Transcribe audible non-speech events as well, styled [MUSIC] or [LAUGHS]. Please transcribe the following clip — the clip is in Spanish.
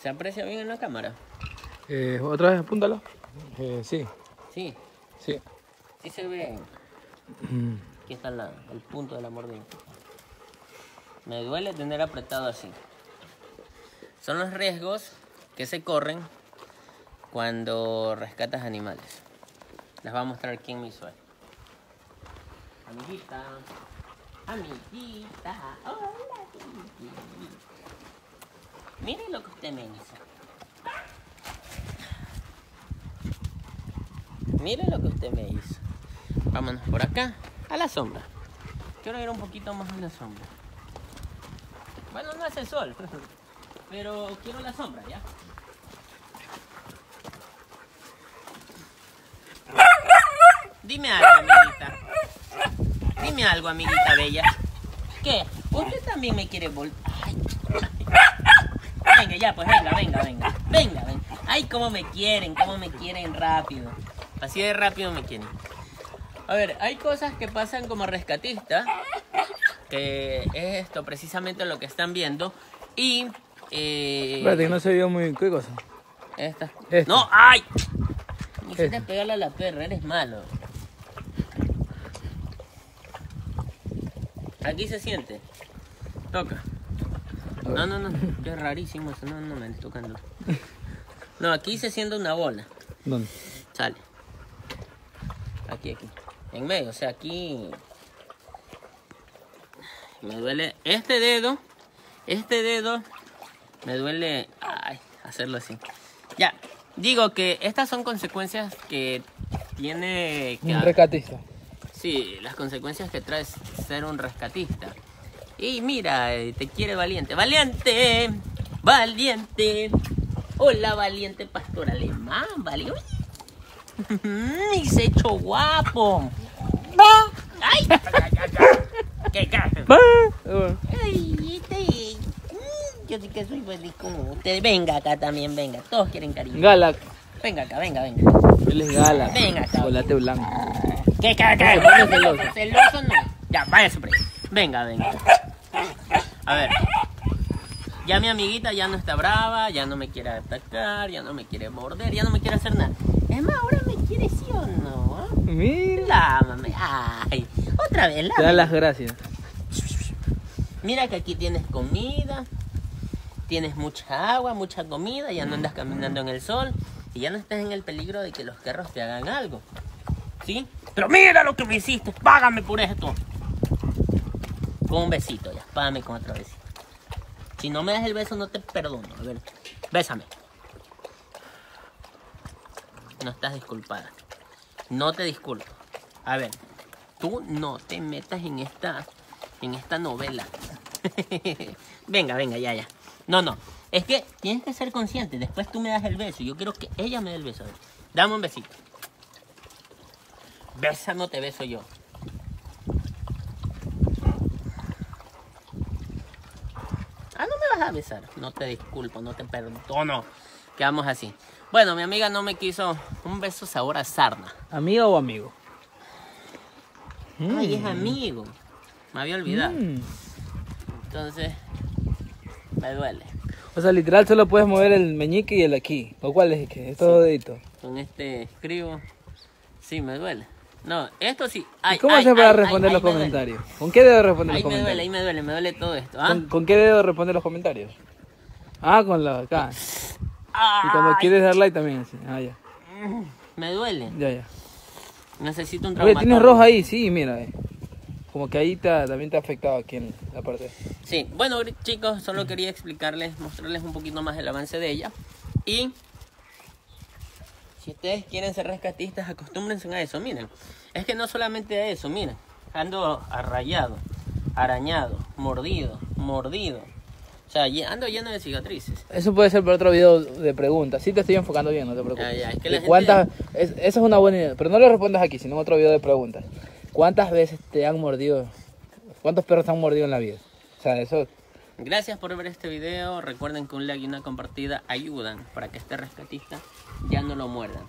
¿Se aprecia bien en la cámara? Eh, Otra vez, apúntalo. Eh, sí, Sí, sí. sí se ve. Mm. Aquí está la- el punto de la mordida. Me duele tener apretado así. Son los riesgos que se corren cuando rescatas animales. Les voy a mostrar aquí en mi suelo. Amiguita. Amiguita. Hola, amiguita. Mire lo que usted me hizo. Mire lo que usted me hizo. Vámonos por acá, a la sombra. Quiero ir un poquito más a la sombra. Bueno, no hace sol, [LAUGHS] pero quiero la sombra, ¿ya? Dime algo, amiguita. Dime algo, amiguita bella. ¿Qué? ¿Usted también me quiere volver? Venga, ya, pues venga, venga, venga. Venga, venga. Ay, cómo me quieren, cómo me quieren rápido. Así de rápido me quieren. A ver, hay cosas que pasan como rescatista, que es esto precisamente lo que están viendo. Y... Eh, Espérate, que no se vio muy... ¿Qué cosa? esta. Esta. No, ay. Esta. siquiera pegarle a la perra, eres malo. Aquí se siente. Toca. No, no, no. Qué rarísimo eso. No, no me tocando. No, aquí se siente una bola. ¿Dónde? Sale. Aquí, aquí. En medio, o sea, aquí. Me duele este dedo. Este dedo. Me duele. Ay, hacerlo así. Ya. Digo que estas son consecuencias que tiene. Que Un rescatista. Sí, las consecuencias que trae ser un rescatista. Y mira, eh, te quiere valiente. ¡Valiente! ¡Valiente! Hola, valiente pastor alemán, ¿vale? Uy, se hecho guapo. ¡Ay! ¿Qué. Ay, este, mm, Yo sí que soy feliz como usted. Venga acá también, venga. Todos quieren cariño. Galac. Venga acá, venga, venga. Él es Galac. Venga acá. Chocolate blanco. ¿Qué, qué, qué? Celoso. Celoso no. Ya, por ahí. Venga, venga. A ver. Ya mi amiguita ya no está brava, ya no me quiere atacar, ya no me quiere morder, ya no me quiere hacer nada. Es más, ahora me quiere sí o no. Mira. Lámame. Ay, otra vez, Te da lámame. las gracias. Mira que aquí tienes comida, tienes mucha agua, mucha comida, ya no andas caminando en el sol y ya no estás en el peligro de que los perros te hagan algo. ¿Sí? Pero mira lo que me hiciste, págame por esto. Con un besito ya, págame con otro besito. Si no me das el beso no te perdono. A ver, bésame. No estás disculpada. No te disculpo. A ver, tú no te metas en esta en esta novela. [LAUGHS] venga, venga, ya, ya. No, no. Es que tienes que ser consciente. Después tú me das el beso. Yo quiero que ella me dé el beso. Dame un besito. Besa, no te beso yo. No te disculpo, no te perdono. Quedamos así. Bueno, mi amiga no me quiso un beso sabor a sarna. ¿Amiga o amigo? Ay, es amigo. Me había olvidado. Mm. Entonces, me duele. O sea, literal solo puedes mover el meñique y el aquí. ¿O cuál es? que Estos dos deditos. Con este escribo. Sí, me duele. No, esto sí. ¿Y Ay, cómo ay, haces para ay, responder los comentarios? ¿Con qué dedo responder los me duele, ahí comentarios? me duele, me duele todo esto. ¿ah? ¿Con, con qué dedo responder los comentarios? Ah, con la acá. Y cuando quieres dar like también. sí. Ah, ya. Me duele. Ya, ya. Necesito un Oye, traumatólogo. tienes rojo ahí, sí, mira. eh. Como que ahí te- también te ha afectado aquí en la parte. Sí, bueno chicos, solo quería explicarles, mostrarles un poquito más el avance de ella. Y si ustedes quieren ser rescatistas, acostúmbrense a eso. Miren, es que no solamente a eso, miren, ando arrayado, arañado, mordido, mordido. O sea, ando lleno de cicatrices. Eso puede ser para otro video de preguntas. Sí te estoy enfocando bien, no te preocupes. Ya, ya, es que ¿Y la gente- cuántas... es- esa es una buena idea. Pero no lo respondas aquí, sino en otro video de preguntas. ¿Cuántas veces te han mordido? ¿Cuántos perros te han mordido en la vida? O sea, eso... Gracias por ver este video. Recuerden que un like y una compartida ayudan para que este rescatista ya no lo muerdan.